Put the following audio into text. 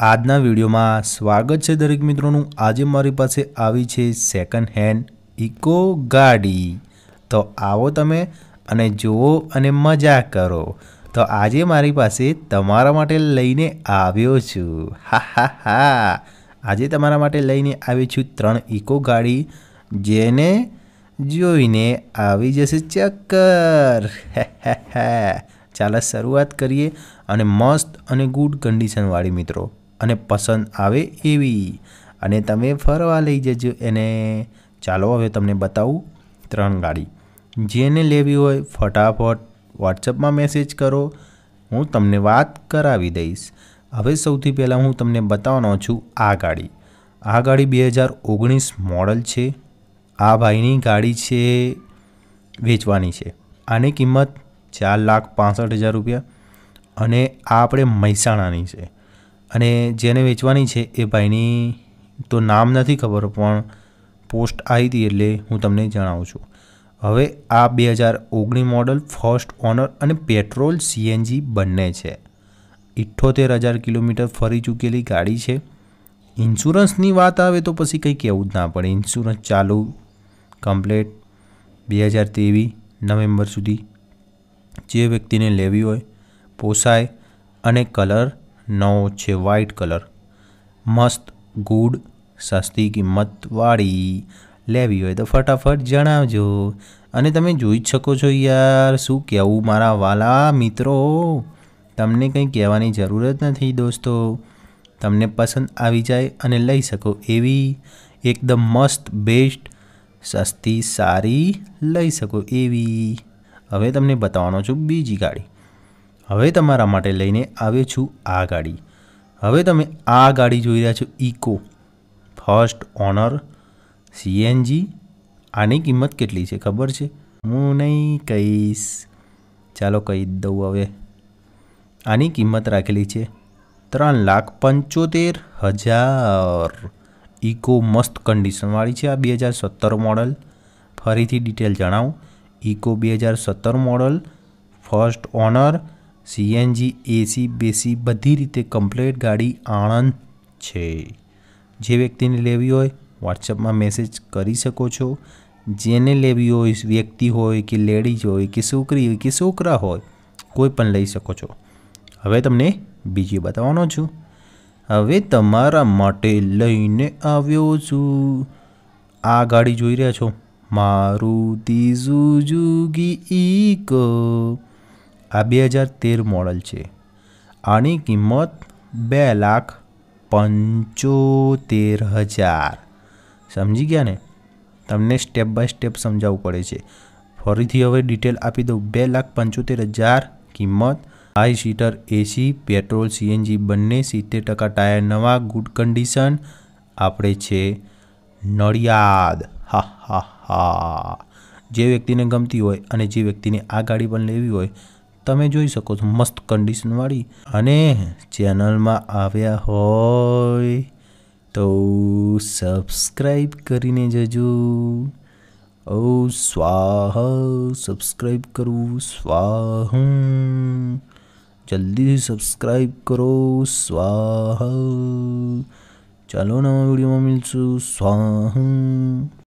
આજના વિડીયોમાં સ્વાગત છે દરેક મિત્રોનું. આજે મારી પાસે આવી છે સેકન્ડ હેન્ડ ઇકો ગાડી. તો આવો તમે અને જુઓ અને મજા કરો. તો આજે મારી પાસે તમારા માટે લઈને આવ્યો છું. હા હા હા. આજે તમારા માટે લઈને આવ્યો છું ત્રણ ઇકો ગાડી. જેને જોઈને આવી જશે ચક્કર. ચાલો શરૂઆત કરીએ. અને મસ્ત અને ગુડ કન્ડિશનવાળી મિત્રો. અને પસંદ આવે એવી. અને તમે ફરવા લઈ જજો. એને ચાલો, હવે તમને બતાવું ત્રણ ગાડી. જેને લેવી હોય ફટાફટ વોટ્સઅપમાં મેસેજ કરો. હું તમને વાત કરાવી દઈશ. હવે સૌથી પહેલાં હું તમને બતાવવાનો છું આ ગાડી. આ ગાડી બે હજાર ઓગણીસ મોડલ છે. આ ભાઈની ગાડી છે, વેચવાની છે. આની કિંમત ચાર લાખ પાસઠ હજાર રૂપિયા. અને આ આપણે મહેસાણાની છે. અને જેને વેચવાની છે એ ભાઈની તો નામ નથી ખબર, પણ પોસ્ટ આવી હતી એટલે હું તમને જણાવું છું. હવે આ બે હજાર ઓગણીસ મોડલ ફર્સ્ટ ઓનર અને પેટ્રોલ સીએનજી બંને છે. ઇઠ્ઠોતેર હજાર કિલોમીટર ફરી ચૂકેલી ગાડી છે. ઇન્સ્યોરન્સની વાત આવે તો પછી કંઈ કહેવું જ ના પડે. ઇન્સ્યોરન્સ ચાલુ, કમ્પ્લેટ. બે હજાર ત્રેવીસ નવેમ્બર સુધી જે વ્યક્તિને લેવી હોય, પોસાય અને કલર નવો છે વ્હાઇટ કલર મસ્ત ગુડ સસ્તી કિંમતવાળી. લેવી હોય તો ફટાફટ જણાવજો. અને તમે જોઈ જ શકો છો યાર, શું કહેવું મારા વાલા મિત્રો. તમને કંઈ કહેવાની જરૂર જ નથી દોસ્તો. તમને પસંદ આવી જાય અને લઈ શકો એવી એકદમ મસ્ત બેસ્ટ સસ્તી સારી લઈ શકો એવી. હવે તમને બતાવવાનો છું બીજી ગાડી. હવે તમારા માટે લઈને આવ્યો છું આ ગાડી. હવે તમે આ ગાડી જોઈ રહ્યા છો ઇકો. First owner, CNG. આની કિંમત કેટલી છે ખબર છે? હું નહીં કહીશ. ચાલો કહી દઉં હવે. આની કિંમત રાખેલી છે ત્રણ લાખ પંચોતેર હજાર. ઇકો મસ્ત કન્ડિશનવાળી છે આ બે હજાર સત્તર મોડલ. ફરીથી ડિટેલ જણાવું. ઇકો બે હજાર સત્તર model, first owner CNG, AC, બેસી બધી રીતે કમ્પ્લેટ ગાડી આણંદ છે. જે વ્યક્તિને લેવી હોય વોટ્સઅપમાં મેસેજ કરી શકો છો. જેને લેવી હોય, વ્યક્તિ હોય કે લેડીઝ હોય કે છોકરી હોય કે છોકરા હોય, કોઈ પણ લઈ શકો છો. હવે તમને બીજી બતાવવાનો છું. હવે તમારા માટે લઈને આવ્યો છું. આ ગાડી જોઈ રહ્યા છો. મારુતિ સુઝુકી ઇકો આ બે હજાર તેર મોડલ છે. આની કિંમત બે લાખ પંચોતેર હજાર. સમજી ગયા ને? તમને સ્ટેપ બાય સ્ટેપ સમજાવવું પડે છે. ફરીથી હવે ડિટેલ આપી દઉં. બે લાખ પંચોતેર હજાર કિંમત. હાઈ સીટર એસી પેટ્રોલ સીએનજી બંને સિત્તેર ટકા ટાયર નવા ગુડ કન્ડિશન આપણે છે નડિયાદ. હા હા હા. જે વ્યક્તિને ગમતી હોય અને જે વ્યક્તિને આ ગાડી પણ લેવી હોય તમે જોઈ શકો છો, મસ્ત કન્ડિશનવાળી અને ચેનલમાં આવ્યા હોય તો સબસ્ક્રાઈબ કરીને જજો. ઓ સ્વાહ સબસ્ક્રાઈબ કરવું સ્વાહ. જલ્દીથી સબસ્ક્રાઈબ કરો, સ્વાહ. ચાલો નવા વિડીયોમાં મળશું, સ્વાહ.